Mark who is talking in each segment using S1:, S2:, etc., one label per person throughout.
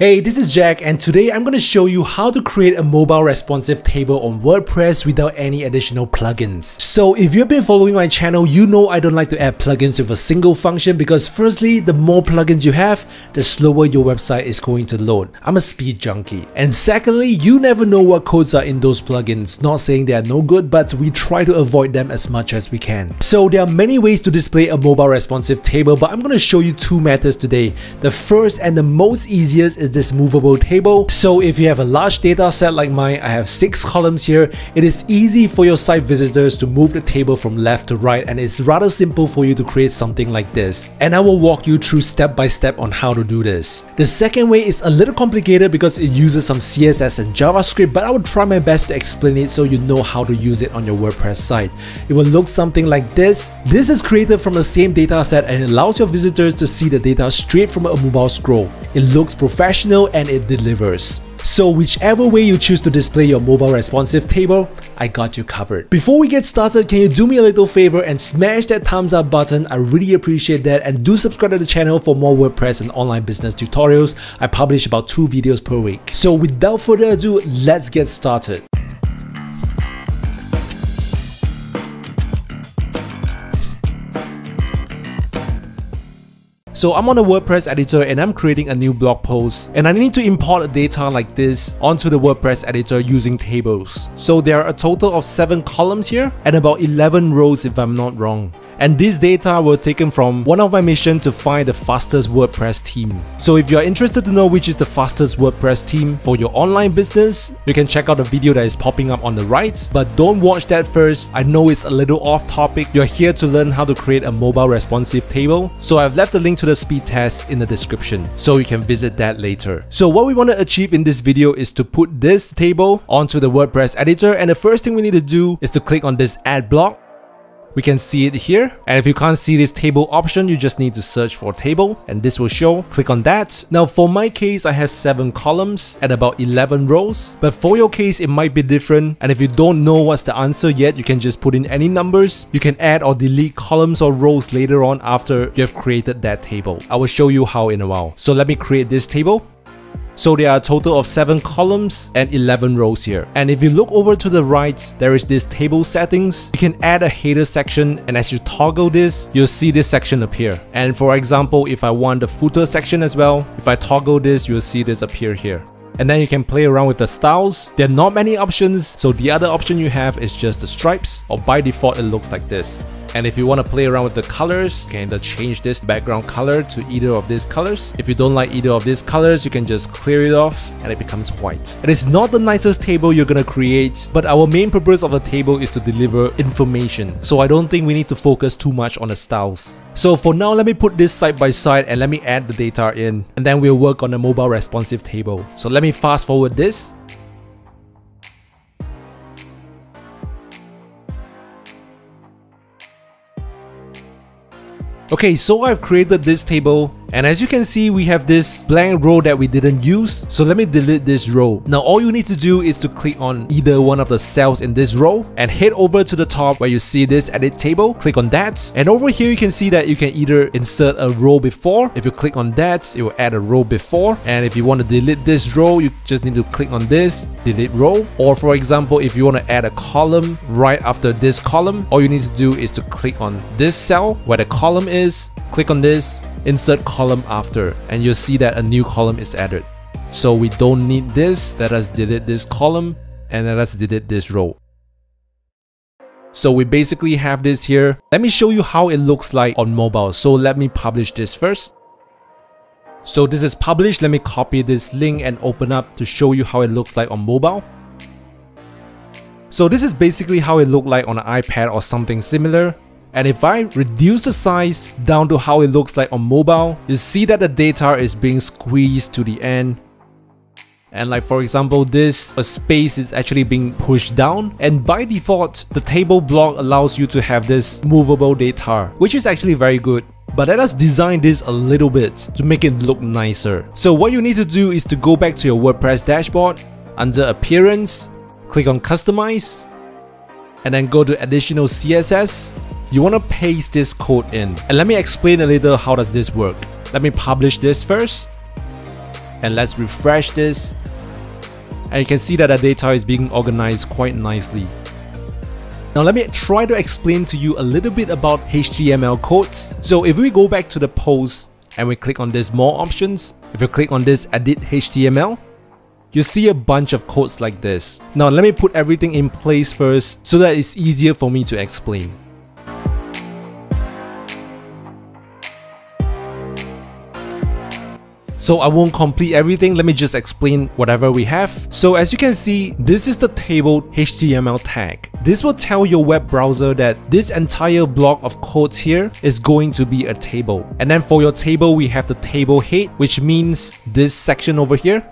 S1: Hey, this is Jack and today I'm going to show you how to create a mobile responsive table on WordPress without any additional plugins. So if you've been following my channel, you know I don't like to add plugins with a single function because firstly, the more plugins you have, the slower your website is going to load. I'm a speed junkie. And secondly, you never know what codes are in those plugins. Not saying they are no good, but we try to avoid them as much as we can. So there are many ways to display a mobile responsive table, but I'm going to show you two methods today. The first and the most easiest is this movable table. So if you have a large data set like mine, I have six columns here, it is easy for your site visitors to move the table from left to right and it's rather simple for you to create something like this. And I will walk you through step by step on how to do this. The second way is a little complicated because it uses some CSS and JavaScript, but I will try my best to explain it so you know how to use it on your WordPress site. It will look something like this. This is created from the same data set and allows your visitors to see the data straight from a mobile scroll. It looks professional and it delivers. So whichever way you choose to display your mobile responsive table, I got you covered. Before we get started, can you do me a little favor and smash that thumbs up button? I really appreciate that and do subscribe to the channel for more WordPress and online business tutorials. I publish about two videos per week. So without further ado, let's get started. So I'm on a WordPress editor and I'm creating a new blog post and I need to import a data like this onto the WordPress editor using tables. So there are a total of 7 columns here and about 11 rows if I'm not wrong and these data were taken from one of my missions to find the fastest WordPress theme. So if you're interested to know which is the fastest WordPress theme for your online business, you can check out the video that is popping up on the right, but don't watch that first. I know it's a little off topic. You're here to learn how to create a mobile responsive table. So I've left the link to the speed test in the description, so you can visit that later. So what we want to achieve in this video is to put this table onto the WordPress editor and the first thing we need to do is to click on this add block we can see it here. And if you can't see this table option, you just need to search for table and this will show. Click on that. Now for my case, I have 7 columns and about 11 rows. But for your case, it might be different. And if you don't know what's the answer yet, you can just put in any numbers. You can add or delete columns or rows later on after you have created that table. I will show you how in a while. So let me create this table. So there are a total of 7 columns and 11 rows here. And if you look over to the right, there is this table settings. You can add a header section and as you toggle this, you'll see this section appear. And for example, if I want the footer section as well, if I toggle this, you'll see this appear here and then you can play around with the styles. There are not many options, so the other option you have is just the stripes, or by default it looks like this. And if you want to play around with the colors, you can change this background color to either of these colors. If you don't like either of these colors, you can just clear it off and it becomes white. It is not the nicest table you're gonna create, but our main purpose of the table is to deliver information. So I don't think we need to focus too much on the styles. So for now, let me put this side by side and let me add the data in, and then we'll work on a mobile responsive table. So let me fast forward this Okay, so I've created this table and as you can see, we have this blank row that we didn't use. So let me delete this row. Now all you need to do is to click on either one of the cells in this row and head over to the top where you see this edit table. Click on that. And over here you can see that you can either insert a row before. If you click on that, it will add a row before. And if you want to delete this row, you just need to click on this, delete row. Or for example, if you want to add a column right after this column, all you need to do is to click on this cell where the column is, click on this, insert column after and you'll see that a new column is added. So we don't need this, let us delete this column and let us delete this row. So we basically have this here. Let me show you how it looks like on mobile. So let me publish this first. So this is published. Let me copy this link and open up to show you how it looks like on mobile. So this is basically how it looked like on an iPad or something similar. And if I reduce the size down to how it looks like on mobile, you see that the data is being squeezed to the end. And like for example, this space is actually being pushed down. And by default, the table block allows you to have this movable data, which is actually very good. But let us design this a little bit to make it look nicer. So what you need to do is to go back to your WordPress dashboard, under Appearance, click on Customize, and then go to Additional CSS, you want to paste this code in. And let me explain a little how does this work. Let me publish this first. and let's refresh this. And you can see that the data is being organized quite nicely. Now let me try to explain to you a little bit about HTML codes. So if we go back to the post and we click on this more options, if you click on this edit HTML, you see a bunch of codes like this. Now let me put everything in place first so that it's easier for me to explain. So I won't complete everything, let me just explain whatever we have. So as you can see, this is the table HTML tag. This will tell your web browser that this entire block of codes here is going to be a table. And then for your table, we have the table head, which means this section over here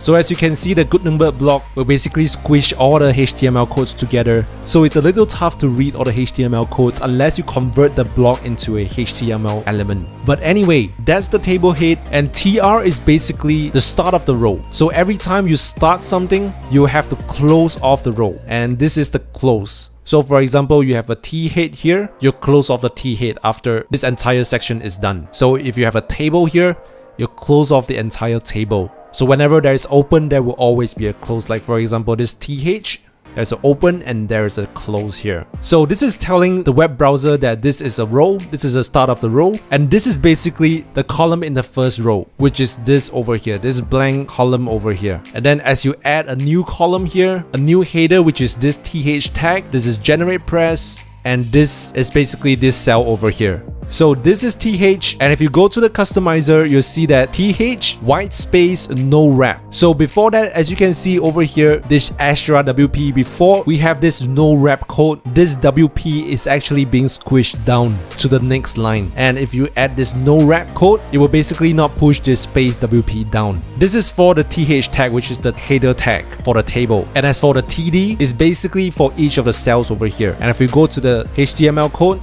S1: so as you can see the Gutenberg block will basically squish all the HTML codes together. So it's a little tough to read all the HTML codes unless you convert the block into a HTML element. But anyway, that's the table head and TR is basically the start of the row. So every time you start something, you have to close off the row and this is the close. So for example, you have a T head here, you close off the T head after this entire section is done. So if you have a table here, you close off the entire table. So whenever there is open, there will always be a close. Like for example, this TH, there's an open and there's a close here. So this is telling the web browser that this is a row, this is the start of the row, and this is basically the column in the first row, which is this over here, this blank column over here. And then as you add a new column here, a new header, which is this TH tag, this is GeneratePress, and this is basically this cell over here. So this is TH and if you go to the customizer, you'll see that TH, white space, no wrap. So before that, as you can see over here, this Astra WP, before we have this no wrap code, this WP is actually being squished down to the next line. And if you add this no wrap code, it will basically not push this space WP down. This is for the TH tag, which is the header tag for the table. And as for the TD, is basically for each of the cells over here. And if we go to the HTML code,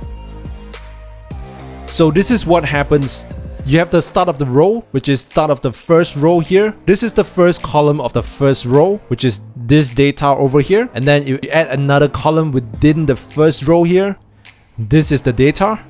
S1: so this is what happens you have the start of the row, which is start of the first row here. This is the first column of the first row, which is this data over here. And then you add another column within the first row here. This is the data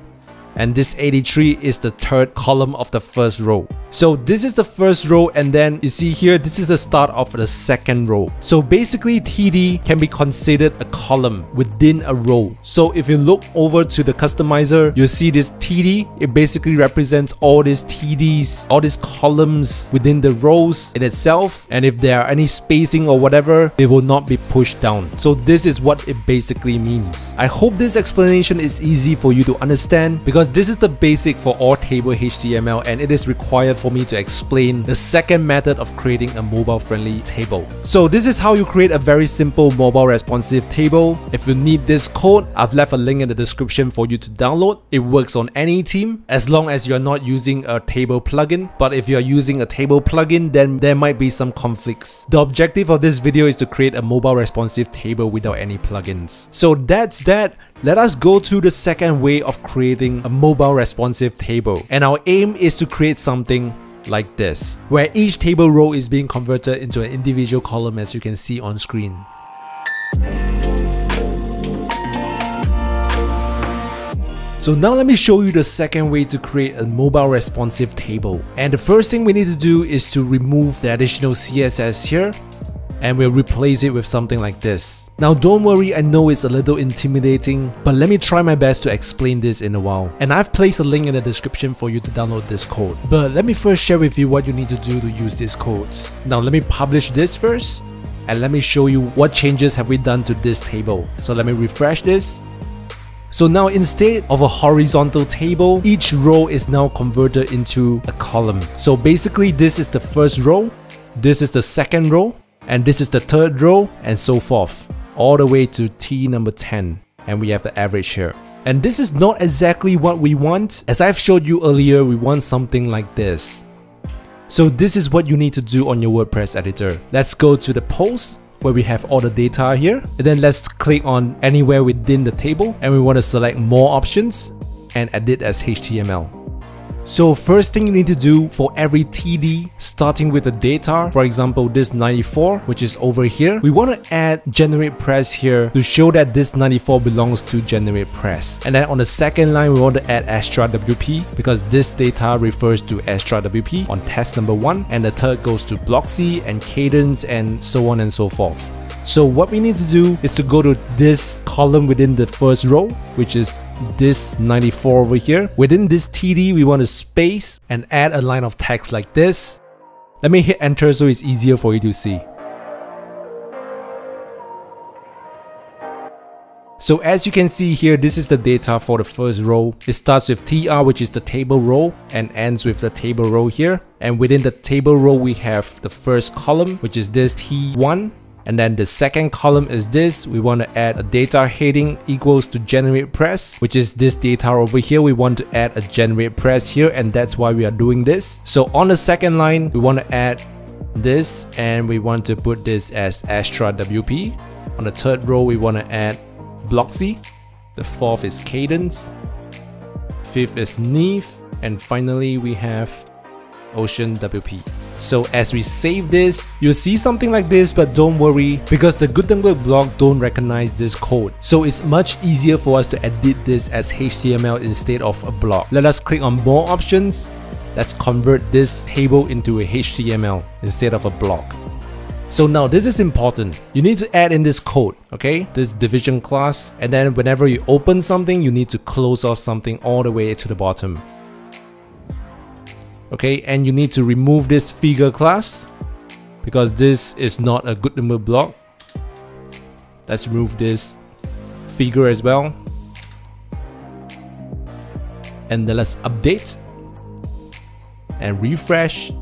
S1: and this 83 is the third column of the first row. So this is the first row and then you see here this is the start of the second row. So basically TD can be considered a column within a row. So if you look over to the customizer, you see this TD, it basically represents all these TDs, all these columns within the rows in itself and if there are any spacing or whatever, they will not be pushed down. So this is what it basically means. I hope this explanation is easy for you to understand because because this is the basic for all table HTML and it is required for me to explain the second method of creating a mobile friendly table. So this is how you create a very simple mobile responsive table. If you need this code, I've left a link in the description for you to download. It works on any team as long as you're not using a table plugin. But if you're using a table plugin, then there might be some conflicts. The objective of this video is to create a mobile responsive table without any plugins. So that's that. Let us go to the second way of creating a mobile responsive table. And our aim is to create something like this, where each table row is being converted into an individual column as you can see on screen. So now let me show you the second way to create a mobile responsive table. And the first thing we need to do is to remove the additional CSS here and we'll replace it with something like this. Now don't worry, I know it's a little intimidating, but let me try my best to explain this in a while. And I've placed a link in the description for you to download this code. But let me first share with you what you need to do to use these codes. Now let me publish this first, and let me show you what changes have we done to this table. So let me refresh this. So now instead of a horizontal table, each row is now converted into a column. So basically this is the first row, this is the second row, and this is the third row and so forth, all the way to T number 10. And we have the average here. And this is not exactly what we want. As I've showed you earlier, we want something like this. So this is what you need to do on your WordPress editor. Let's go to the post where we have all the data here. And then let's click on anywhere within the table and we want to select more options and edit as HTML. So first thing you need to do for every TD, starting with the data, for example this 94, which is over here, we want to add GeneratePress here to show that this 94 belongs to GeneratePress. And then on the second line, we want to add Astra WP because this data refers to Astra WP on test number one, and the third goes to Blocksy and Kadence and so on and so forth. So what we need to do is to go to this column within the first row, which is this 94 over here. Within this TD, we want to space and add a line of text like this. Let me hit enter so it's easier for you to see. So as you can see here, this is the data for the first row. It starts with TR, which is the table row, and ends with the table row here. And within the table row, we have the first column, which is this T1. And then the second column is this. We want to add a data heading equals to GeneratePress, which is this data over here. We want to add a GeneratePress here, and that's why we are doing this. So on the second line, we want to add this, and we want to put this as Astra WP. On the third row, we want to add Blocksy. The fourth is Kadence. Fifth is Neve. And finally, we have Ocean WP. So as we save this, you'll see something like this but don't worry because the Gutenberg block don't recognize this code. So it's much easier for us to edit this as HTML instead of a block. Let us click on more options. Let's convert this table into a HTML instead of a block. So now this is important. You need to add in this code, okay? This division class. And then whenever you open something, you need to close off something all the way to the bottom okay and you need to remove this figure class because this is not a Gutenberg block. Let's remove this figure as well. And then let's update and refresh.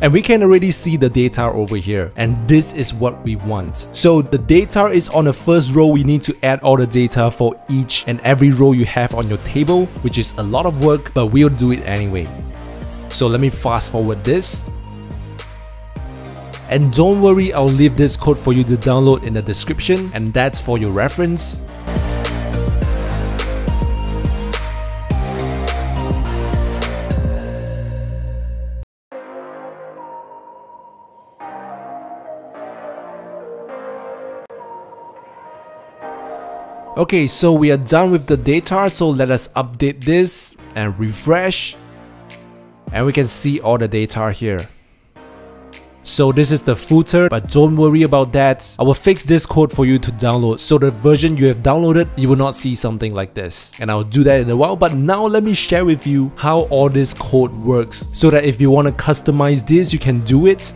S1: And we can already see the data over here. And this is what we want. So the data is on the first row. We need to add all the data for each and every row you have on your table which is a lot of work but we'll do it anyway. So let me fast forward this. And don't worry, I'll leave this code for you to download in the description and that's for your reference. Okay, so we are done with the data, so let us update this and refresh and we can see all the data here. So this is the footer, but don't worry about that. I will fix this code for you to download. So the version you have downloaded, you will not see something like this. And I'll do that in a while. But now let me share with you how all this code works. So that if you want to customize this, you can do it.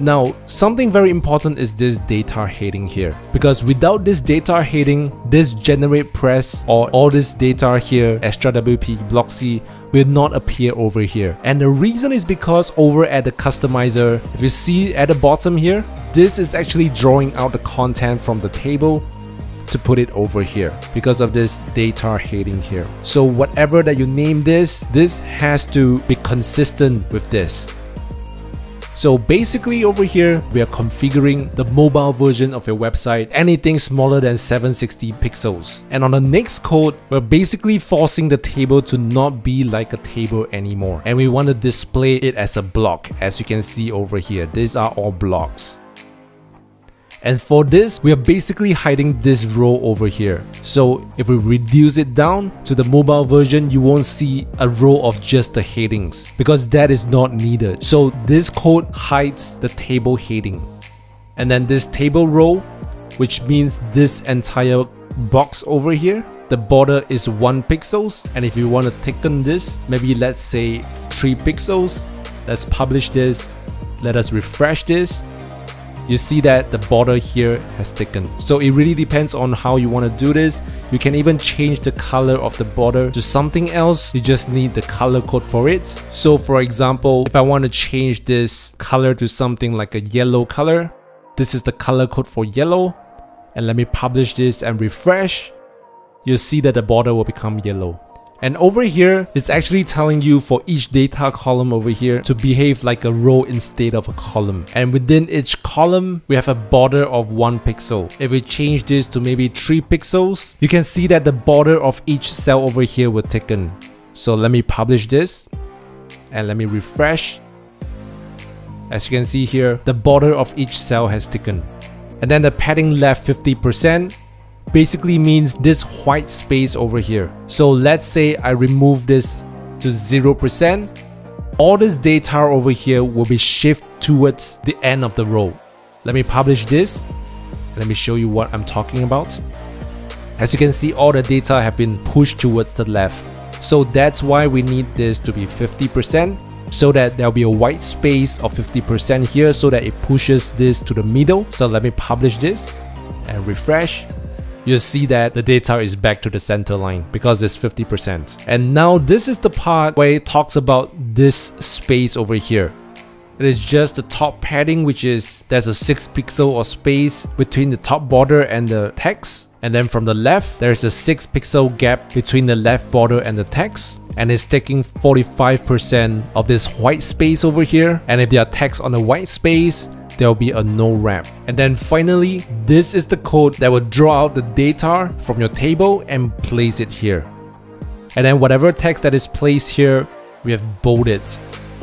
S1: Now, something very important is this data heading here. Because without this data heading, this GeneratePress or all this data here, Astra WP, Blocksy, will not appear over here. And the reason is because over at the customizer, if you see at the bottom here, this is actually drawing out the content from the table to put it over here because of this data heading here. So whatever that you name this, this has to be consistent with this. So basically over here, we are configuring the mobile version of your website, anything smaller than 760 pixels. And on the next code, we're basically forcing the table to not be like a table anymore. And we want to display it as a block, as you can see over here. These are all blocks. And for this, we are basically hiding this row over here. So if we reduce it down to the mobile version, you won't see a row of just the headings because that is not needed. So this code hides the table heading. And then this table row, which means this entire box over here, the border is 1 pixels and if you want to thicken this, maybe let's say 3 pixels, let's publish this, let us refresh this you see that the border here has thickened. So it really depends on how you want to do this. You can even change the color of the border to something else. You just need the color code for it. So for example, if I want to change this color to something like a yellow color, this is the color code for yellow. And let me publish this and refresh. You'll see that the border will become yellow. And over here, it's actually telling you for each data column over here to behave like a row instead of a column. And within each column, we have a border of 1 pixel. If we change this to maybe 3 pixels, you can see that the border of each cell over here will thicken. So let me publish this and let me refresh. As you can see here, the border of each cell has thickened. And then the padding left 50% basically means this white space over here. So let's say I remove this to 0%, all this data over here will be shift towards the end of the row. Let me publish this. Let me show you what I'm talking about. As you can see, all the data have been pushed towards the left. So that's why we need this to be 50% so that there'll be a white space of 50% here so that it pushes this to the middle. So let me publish this and refresh you'll see that the data is back to the center line because it's 50%. And now this is the part where it talks about this space over here. It is just the top padding which is there's a 6 pixel of space between the top border and the text. And then from the left, there's a 6 pixel gap between the left border and the text. And it's taking 45% of this white space over here. And if there are text on the white space, there'll be a no wrap. And then finally, this is the code that will draw out the data from your table and place it here. And then whatever text that is placed here, we have bolded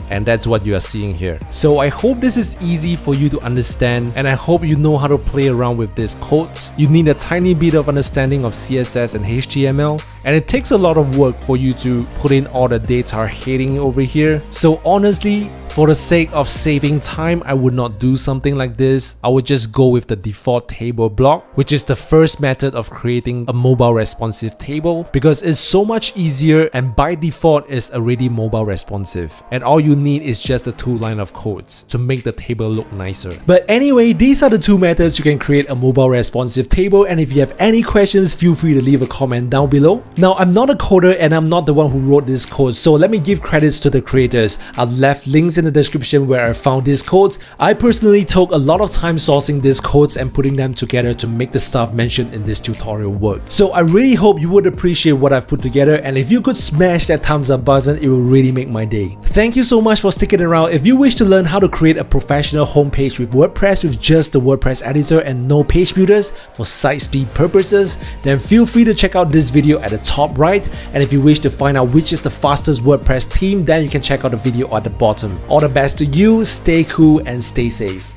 S1: and that's what you are seeing here. So I hope this is easy for you to understand and I hope you know how to play around with these codes. You need a tiny bit of understanding of CSS and HTML and it takes a lot of work for you to put in all the data heading over here. So honestly, for the sake of saving time, I would not do something like this. I would just go with the default table block, which is the first method of creating a mobile responsive table because it's so much easier and by default is already mobile responsive. And all you need is just the two line of codes to make the table look nicer. But anyway, these are the two methods you can create a mobile responsive table and if you have any questions, feel free to leave a comment down below. Now, I'm not a coder and I'm not the one who wrote this code, so let me give credits to the creators. I've left links in in the description where I found these codes. I personally took a lot of time sourcing these codes and putting them together to make the stuff mentioned in this tutorial work. So I really hope you would appreciate what I've put together and if you could smash that thumbs up button, it will really make my day. Thank you so much for sticking around. If you wish to learn how to create a professional homepage with WordPress with just the WordPress editor and no page builders for site speed purposes, then feel free to check out this video at the top right. And if you wish to find out which is the fastest WordPress theme, then you can check out the video at the bottom. All the best to you, stay cool and stay safe.